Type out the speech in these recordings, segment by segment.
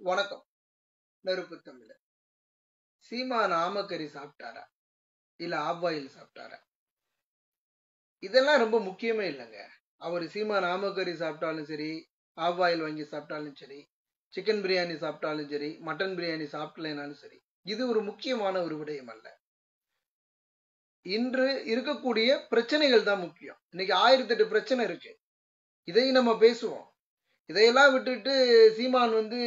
வணக்கம். நெருப்பு தமிழ சீமான் ஆமக்கறி சாப்பிட்டாரா? இல்ல ஆப்பாயில் சாப்பிட்டாரா? இதெல்லாம் ரொம்ப முக்கியமே இல்லைங்க. அவர் சீமான் ஆமக்கறி சாப்பிட்டாலும் சரி ஆப்பாயில் வாங்கி சாப்பிட்டாலும் சரி சிக்கன் பிரியாணி சாப்பிட்டாலும் சரி மட்டன் பிரியாணி சாப்பிடலைனாலும் சரி இது ஒரு முக்கியமான ஒரு விடயம் அல்ல. இன்று இருக்கக்கூடிய பிரச்சனைகள் தான் முக்கியம். இன்னைக்கு ஆயிரத்தி எட்டு பிரச்சனை இருக்கு. இதையும் நம்ம பேசுவோம். இதையெல்லாம் விட்டுட்டு சீமான் வந்து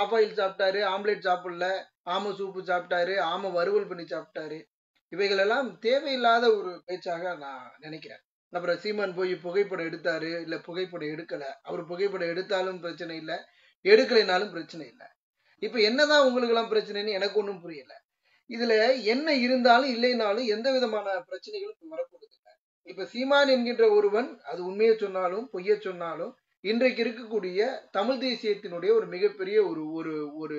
ஆஃப் ஆயில் சாப்பிட்டாரு ஆம்லேட் சாப்பிடல ஆம சூப்பு சாப்பிட்டாரு ஆம வறுவல் பண்ணி சாப்பிட்டாரு. இவைகள் எல்லாம் தேவையில்லாத ஒரு பேச்சாக நான் நினைக்கிறேன். அப்புறம் சீமான் போய் புகைப்படம் எடுத்தாரு இல்ல புகைப்படம் எடுக்கல. அவர் புகைப்படம் எடுத்தாலும் பிரச்சனை இல்லை எடுக்கலைனாலும் பிரச்சனை இல்லை. இப்ப என்னதான் உங்களுக்கு எல்லாம் பிரச்சனைன்னு எனக்கு ஒன்றும் புரியல. இதுல என்ன இருந்தாலும் இல்லைனாலும் எந்த விதமான பிரச்சனைகளும் வரக்கூடாது இப்ப சீமான் என்கின்ற ஒருவன் அது உண்மையை சொன்னாலும் பொய்ய சொன்னாலும் இன்றைக்கு இருக்கக்கூடிய தமிழ் தேசியத்தினுடைய ஒரு மிகப்பெரிய ஒரு ஒரு ஒரு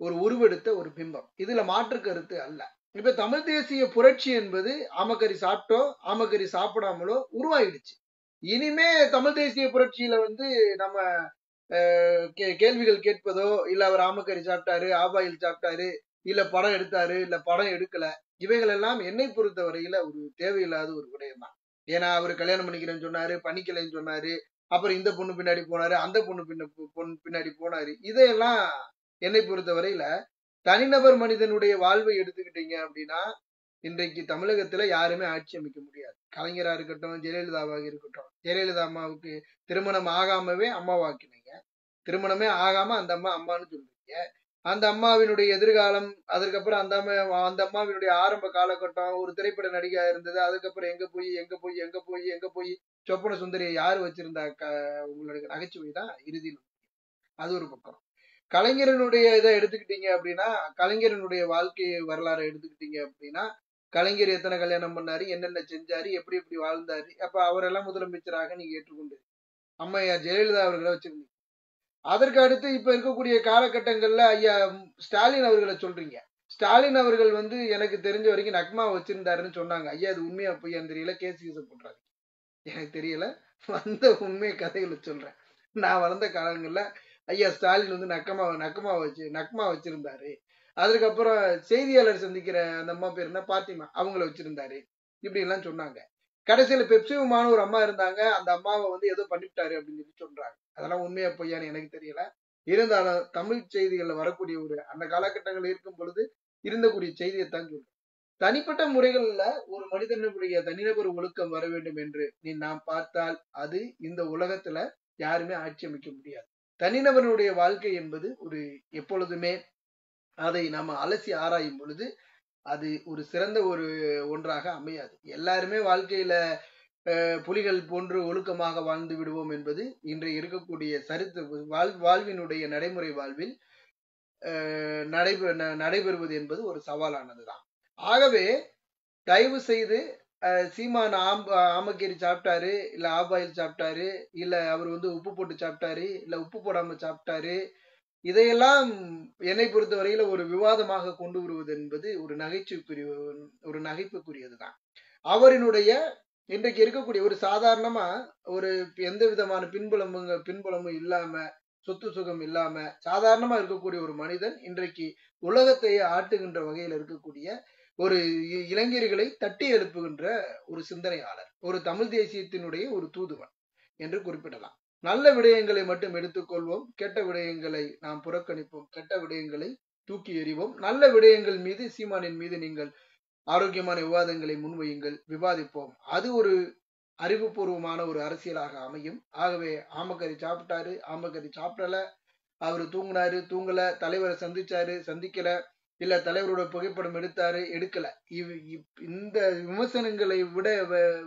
ஒரு உருவெடுத்த ஒரு பிம்பம். இதுல மாற்று கருத்து அல்ல. இப்ப தமிழ் தேசிய புரட்சி என்பது ஆமக்கறி சாப்பிட்டோ ஆமக்கறி சாப்பிடாமலோ உருவாயிடுச்சு. இனிமே தமிழ் தேசிய புரட்சியில வந்து நம்ம கேள்விகள் கேட்பதோ இல்ல அவர் ஆமக்கறி சாப்பிட்டாரு ஆபாயில் சாப்பிட்டாரு இல்ல படம் எடுத்தாரு இல்ல படம் எடுக்கல இவைகள் எல்லாம் என்னை பொறுத்த வரையில ஒரு தேவையில்லாத ஒரு விடயம் தான் ஏன்னா அவர் கல்யாணம் பண்ணிக்கிறேன்னு சொன்னாரு பண்ணிக்கலைன்னு சொன்னாரு அப்புறம் இந்த பொண்ணு பின்னாடி போனாரு அந்த பொண்ணு பின்ன பொண்ணு பின்னாடி போனாரு. இதையெல்லாம் என்னை பொறுத்த வரையில தனிநபர் மனிதனுடைய வாழ்வை எடுத்துக்கிட்டீங்க அப்படின்னா இன்றைக்கு தமிழகத்துல யாருமே ஆட்சி அமைக்க முடியாது. கலைஞரா இருக்கட்டும் ஜெயலலிதாவாக இருக்கட்டும். ஜெயலலிதா அம்மாவுக்கு திருமணம் ஆகாமவே அம்மாவாக்கினீங்க. திருமணமே ஆகாம அந்த அம்மா அம்மான்னு சொல்றீங்க. அந்த அம்மாவினுடைய எதிர்காலம் அதுக்கப்புறம் அந்த அம்மா அந்த அம்மாவினுடைய ஆரம்ப காலகட்டம் ஒரு திரைப்பட நடிகா இருந்தது. அதுக்கப்புறம் எங்க போய் எங்க போய் எங்க போய் எங்க போய் சொப்பன சுந்தரியை யாரு வச்சிருந்தா உங்களுடைய நகைச்சுவை தான்? இறுதியில் அது ஒரு பக்கம். கலைஞரனுடைய இதை எடுத்துக்கிட்டீங்க அப்படின்னா கலைஞரனுடைய வாழ்க்கை வரலாறை எடுத்துக்கிட்டீங்க அப்படின்னா கலைஞர் எத்தனை கல்யாணம் பண்ணாரு என்னென்ன செஞ்சாரு எப்படி எப்படி வாழ்ந்தாரு அப்ப அவரெல்லாம் முதலமைச்சராக நீங்க ஏற்றுக்கொண்டு அம்மையா ஜெயலலிதா அவர்களை வச்சிருந்தீங்க. அதற்கு அடுத்து இப்ப இருக்கக்கூடிய காலகட்டங்கள்ல ஐயா ஸ்டாலின் அவர்களை சொல்றீங்க. ஸ்டாலின் அவர்கள் வந்து எனக்கு தெரிஞ்ச வரைக்கும் நக்மா வச்சிருந்தாருன்னு சொன்னாங்க. ஐயா அது உண்மையா பொய்யான்னு தெரியல கேஸ் யூஸ் பண்றாரு எனக்கு தெரியல. வந்த உண்மை கதைகளை சொல்றேன். நான் வளர்ந்த காலங்கள்ல ஐயா ஸ்டாலின் வந்து நக்கமா நக்கமா வச்சு நக்மா வச்சிருந்தாரு. அதுக்கப்புறம் செய்தியாளர் சந்திக்கிற அந்த அம்மா பேர் என்ன? பாத்திமா. அவங்கள வச்சிருந்தாரு. இப்படி எல்லாம் சொன்னாங்க. கடைசியில பெப்சிவமான ஒரு அம்மா இருந்தாங்க. அந்த அம்மாவை வந்து ஏதோ பண்ணிவிட்டாரு அப்படின்னு சொல்லி சொல்றாங்க. அதெல்லாம் உண்மையா பொய்யான்னு எனக்கு தெரியல. இருந்தாலும் தமிழ் செய்திகள்ல வரக்கூடிய ஒரு அந்த காலகட்டங்கள் இருக்கும் பொழுது இருந்தக்கூடிய செய்தியை தான் சொல்றேன். தனிப்பட்ட முறைகள்ல ஒரு மனிதனுடைய தனிநபர் ஒழுக்கம் வர வேண்டும் என்று நீ நாம் பார்த்தால் அது இந்த உலகத்துல யாருமே ஆட்சி அமைக்க முடியாது. தனிநபருடைய வாழ்க்கை என்பது ஒரு எப்பொழுதுமே அதை நாம அலசி ஆராயும் பொழுது அது ஒரு சிறந்த ஒரு ஒன்றாக அமையாது. எல்லாருமே வாழ்க்கையில புலிகள் போன்று ஒழுக்கமாக வாழ்ந்து விடுவோம் என்பது இன்றைய இருக்கக்கூடிய சரித்து வாழ் வாழ்வினுடைய நடைமுறை வாழ்வில் நடைபெ நடைபெறுவது என்பது ஒரு சவாலானதுதான். ஆகவே தயவு செய்து சீமான் ஆம் ஆமக்கீரி சாப்பிட்டாரு இல்ல ஆபாயில் சாப்பிட்டாரு இல்ல அவர் வந்து உப்பு போட்டு சாப்பிட்டாரு இல்ல உப்பு போடாம சாப்பிட்டாரு இதையெல்லாம் என்னை பொறுத்தவரையில ஒரு விவாதமாக கொண்டு வருவது என்பது ஒரு நகைச்சுக்குரிய ஒரு நகைப்புக்குரியதுதான். அவரினுடைய இன்றைக்கு இருக்கக்கூடிய ஒரு சாதாரணமா ஒரு எந்த விதமான பின்புலமுங்க பின்புலமும் இல்லாம சொத்து சுகம் இல்லாம சாதாரணமா இருக்கக்கூடிய ஒரு மனிதன் இன்றைக்கு உலகத்தையே ஆட்டுகின்ற வகையில் இருக்கக்கூடிய ஒரு இளைஞர்களை தட்டி எழுப்புகின்ற ஒரு சிந்தனையாளர் ஒரு தமிழ் தேசியத்தினுடைய ஒரு தூதுவன் என்று குறிப்பிடலாம். நல்ல விடயங்களை மட்டும் எடுத்துக்கொள்வோம். கெட்ட விடயங்களை நாம் புறக்கணிப்போம். கெட்ட விடயங்களை தூக்கி எறிவோம். நல்ல விடயங்கள் மீது சீமானின் மீது நீங்கள் ஆரோக்கியமான விவாதங்களை முன்வையுங்கள். விவாதிப்போம். அது ஒரு அறிவுபூர்வமான ஒரு அரசியலாக அமையும். ஆகவே ஆமக்கறி சாப்பிட்டாரு ஆமக்கறி சாப்பிடல. அவரு தூங்கினாரு தூங்கல. தலைவரை சந்திச்சாரு சந்திக்கல. இல்ல தலைவரோட புகைப்படம் எடுத்தாரு எடுக்கல. இவ் இந்த விமர்சனங்களை விட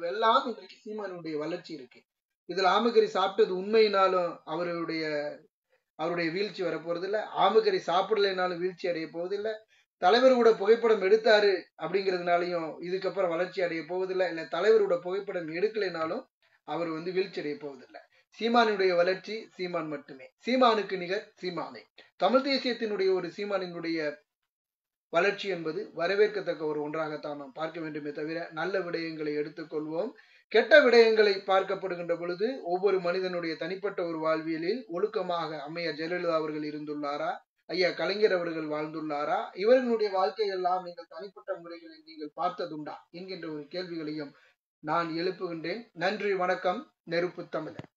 எல்லாம் இன்றைக்கு சீமானுடைய வளர்ச்சி இருக்கு. இதுல ஆமகரி சாப்பிட்டது உண்மையினாலும் அவருடைய அவருடைய வீழ்ச்சி வரப்போறதில்லை. ஆமகரி இல்ல சாப்பிடலைனாலும் வீழ்ச்சி அடைய போவதில்லை. தலைவரோட புகைப்படம் எடுத்தாரு அப்படிங்கிறதுனாலையும் இதுக்கப்புறம் வளர்ச்சி அடைய போவதில்லை. இல்ல தலைவரோட புகைப்படம் எடுக்கலைனாலும் அவர் வந்து வீழ்ச்சி அடைய போவதில்லை. சீமானுடைய வளர்ச்சி சீமான் மட்டுமே. சீமானுக்கு நிகர் சீமானே. தமிழ் தேசியத்தினுடைய ஒரு சீமானினுடைய வளர்ச்சி என்பது வரவேற்கத்தக்க ஒரு ஒன்றாகத்தான் நாம் பார்க்க வேண்டுமே தவிர நல்ல விடயங்களை எடுத்துக்கொள்வோம். கெட்ட விடயங்களை பார்க்கப்படுகின்ற பொழுது ஒவ்வொரு மனிதனுடைய தனிப்பட்ட ஒரு வாழ்வியலில் ஒழுக்கமாக அம்மையா ஜெயலலிதா அவர்கள் இருந்துள்ளாரா? ஐயா கலைஞர் அவர்கள் வாழ்ந்துள்ளாரா? இவர்களுடைய வாழ்க்கையெல்லாம் நீங்கள் தனிப்பட்ட முறைகளில் நீங்கள் பார்த்ததுண்டா? என்கின்ற ஒரு கேள்விகளையும் நான் எழுப்புகின்றேன். நன்றி வணக்கம். நெருப்பு தமிழர்.